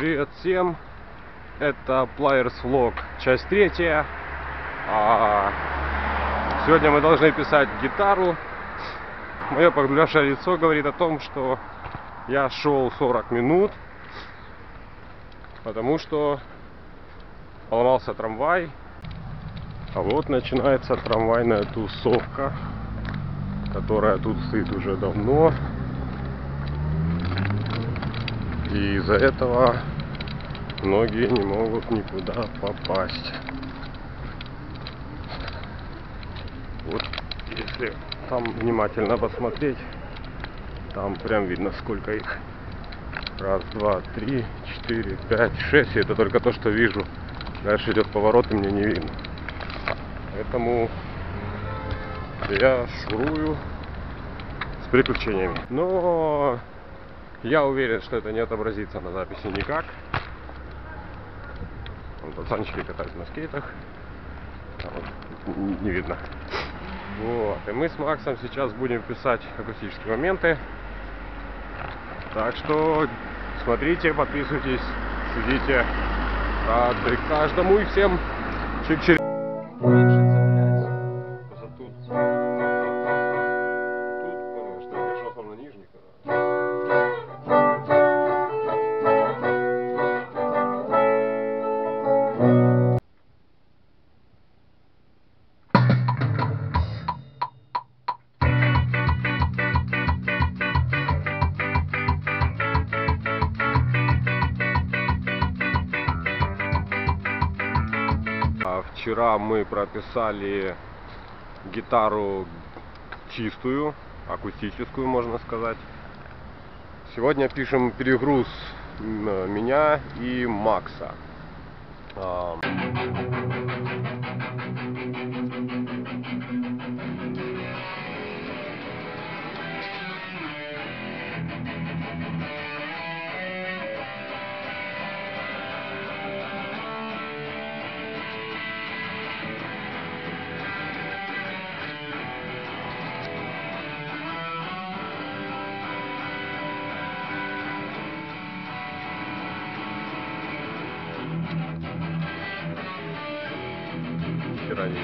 Привет всем! Это Players Vlog, часть третья. А, сегодня мы должны писать гитару. Мое поглядевшее лицо говорит о том, что я шел 40 минут, потому что поломался трамвай. А вот начинается трамвайная тусовка, которая тут стоит уже давно. И из-за этого многие не могут никуда попасть. Вот если там внимательно посмотреть, там прям видно сколько их. Раз, два, три, четыре, пять, шесть. И это только то, что вижу. Дальше идет поворот и мне не видно. Поэтому я шурую с приключениями. Но я уверен, что это не отобразится на записи никак. Вон пацанчики катаются на скейтах. А вот не видно. Вот. И мы с Максом сейчас будем писать акустические моменты. Так что смотрите, подписывайтесь, следите. Рады каждому и всем чик-чирик. Вчера мы прописали гитару чистую, акустическую, можно сказать. Сегодня пишем перегруз м, меня и Макса. А, Ам,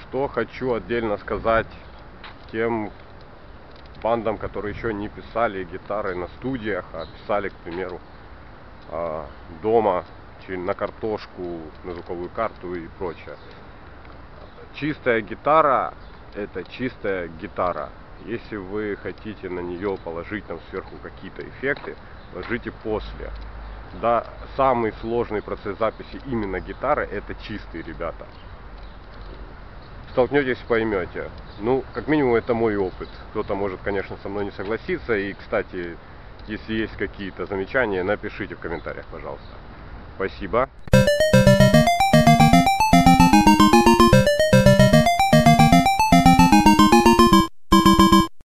Что хочу отдельно сказать тем бандам, которые еще не писали гитары на студиях, а писали, к примеру, а, дома на картошку, на звуковую карту и прочее. Чистая гитара это чистая гитара. Если вы хотите на нее положить там сверху какие-то эффекты, ложите после. Да, самый сложный процесс записи именно гитары это чистые ребята столкнетесь, поймете. Ну, как минимум, это мой опыт. Кто-то может, конечно, со мной не согласиться. И, кстати, если есть какие-то замечания, напишите в комментариях, пожалуйста. Спасибо.